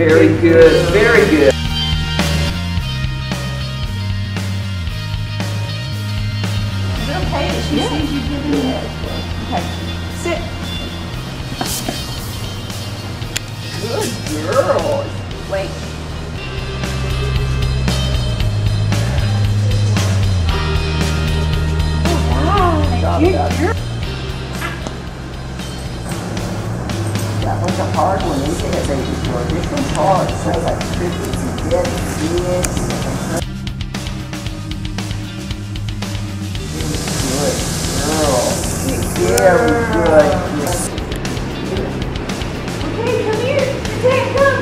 Very good, very good. Is it okay that she sees you giving it? Okay. Sit. Good girl. Wait. A hard one? This one's hard. Sounds like crickets and dead kids. Good girl. Very good. Okay, come here. Come.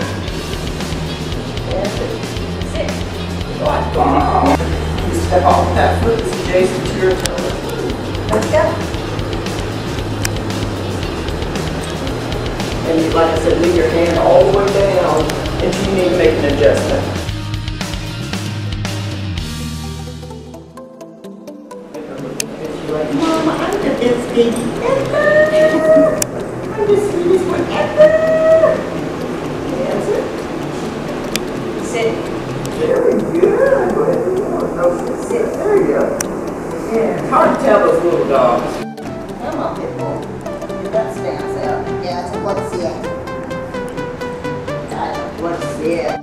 Sit. Step off that foot, it's you- like I said, leave your hand all the way down if you need to make an adjustment. Mama, I'm the best baby ever. I'm the sweetest one ever. That's it. Sit. Very good. Go ahead. No, sit. There you go. Yeah, it's hard to tell those little dogs. Come on, Pitbull. Your butt stands Yeah, what's? Uh, What's it?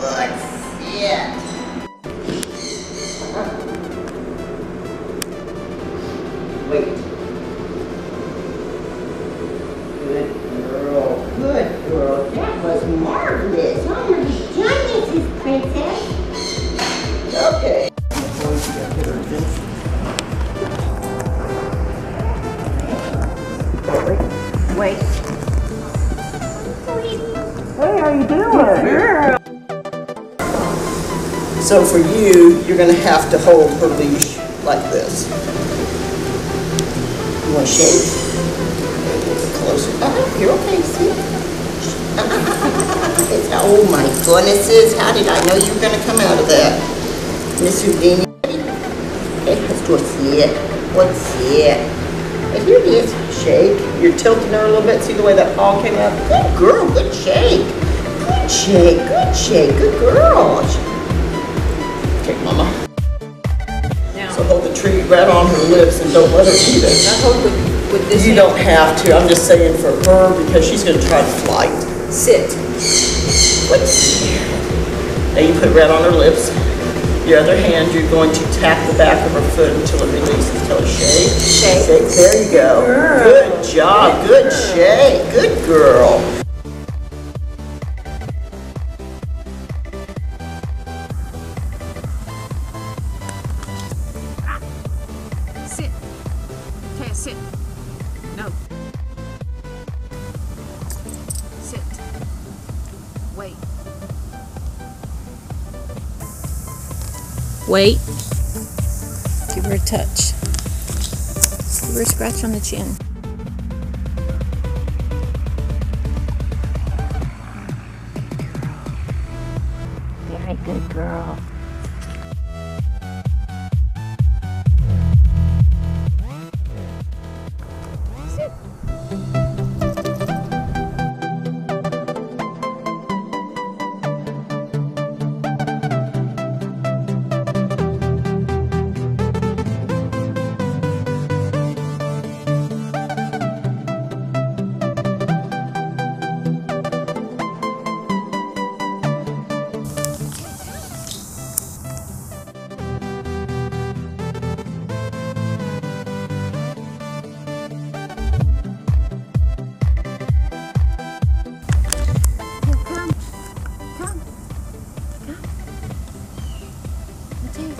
What's it? Wait. Good girl. Good girl. That was marvelous. Oh. Princess. Okay. So for you, you're gonna have to hold her leash like this. You shake? A little bit closer. Uh-huh, you're okay, see? Oh my goodnesses, how did I know you were gonna come out of that? Miss Houdini. Hey, let's do a sit. What's it? Hey, here it is. Shake. You're tilting her a little bit. See the way that paw came out? Good girl, good shake. Good shake, good shake, good girl. Okay, mama. Now, So hold the treat right on her lips and don't let her eat it. hold with, with this You hand. don't have to. I'm just saying for her because she's gonna try to flight. Sit. Let's. Now you put red on her lips. Your other hand, you're going to tap the back of her foot until it releases. Tell her shake. Shake. Shake. There you go. Good job. Good shake. Good girl. Sit. No. Sit. Wait. Wait. Give her a touch. Give her a scratch on the chin. Very good girl.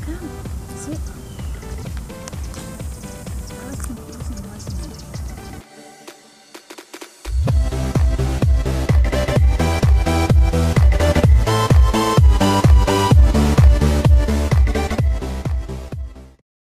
come. Sit.